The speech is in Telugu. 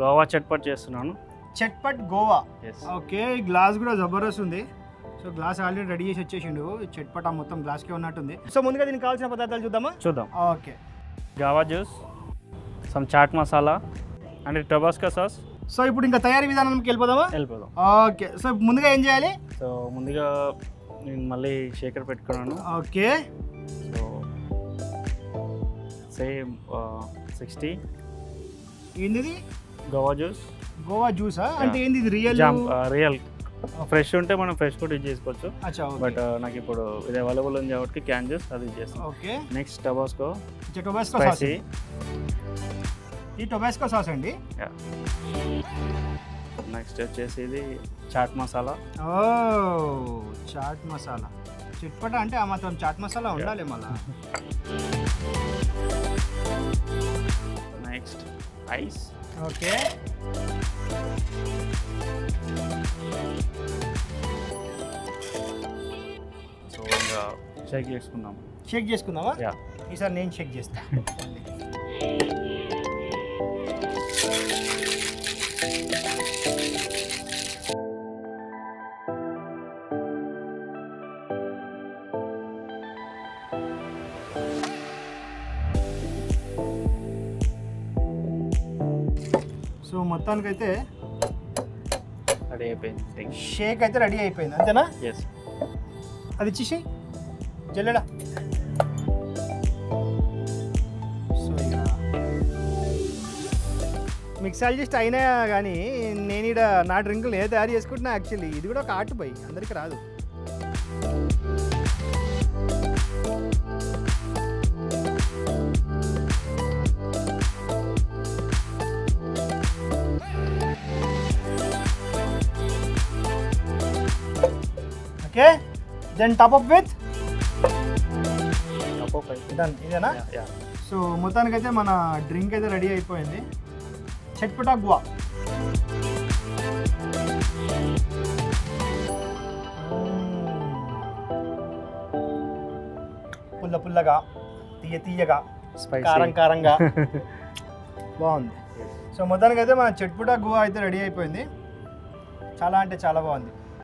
గోవా చట్పట్ చేస్తున్నాను. చట్పట్ గోవా? ఓకే గ్లాస్ కూడా జబర్దస్త్ ఉంది. సో గ్లాస్ ఆల్రెడీ రెడీ చేసి వచ్చేసిండు. చట్పట్ ఆ మొత్తం గ్లాస్కే ఉన్నట్టుంది. సో ముందుగా దీనికి కావాల్సిన పదార్థాలు చూద్దామా? చూద్దాం. Okay. Guava juice some chaat masala and Tabasco sauce so ఇప్పుడు ఇంకా తయారీ విధానానికి వెళ్ళిపోదామా? వెళ్ళిపోదాం. ఓకే. సో ముందుగా ఏం చేయాలి? సో ముందుగా నేను మళ్ళీ షేకర్ పెట్టుకున్నాను. ఓకే. సో సేమ్ సిక్స్టీ ఏంటిది? గోవా జ్యూస్? గోవా జ్యూసా? అంటే ఏంది ఇది రియల్? Jam real. ఫ్రెష్ ఉంటే మనం ఫ్రెష్ కూడా యూజ్ చేసుకోవచ్చు. బట్ నాకు ఇప్పుడు ఇది అవైలబుల్ ఉంది కాబట్టి క్యాన్ జ్యూస్ అది చేస్తాం okay. Next Tabasco. Tabasco sauce. ఈ టొబాస్కో సాస్ అండి? నెక్స్ట్ వచ్చేసి ఇది చాట్ మసాలా. ఓ చాట్ మసాలా. చిట్పట అంటే ఆ మాత్రం చాట్ మసాలా ఉండాలి మళ్ళా. Next ice. ఓకే. సో ఇంకా షేక్ చేసుకుందాం. చెక్ చేసుకుందామా? ఈసారి నేను చెక్ చేస్తా. సో మొత్తానికైతే రెడీ అయిపోయింది. షేక్ అయితే రెడీ అయిపోయింది. అంతేనా? ఎస్ అది ఇచ్చేసి. జల్లెడా. సో మిక్సాలజిస్ట్ అయినా కానీ నేను ఇక్కడ నా డ్రింకులు ఏ తయారు చేసుకుంటున్నా యాక్చువల్లీ ఇది కూడా ఒక ఆర్ట్ బై. అందరికి రాదు. Okay then top up with done ఇదేనా సో మొత్తానికైతే మన డ్రింక్ అయితే రెడీ అయిపోయింది. చెట్పటా గువా పుల్ల పుల్లగా తీయ తీయగా కారం కారంగా. బాగుంది. సో మొత్తానికైతే మన చెట్పుటా గువా అయితే రెడీ అయిపోయింది. చాలా అంటే చాలా బాగుంది.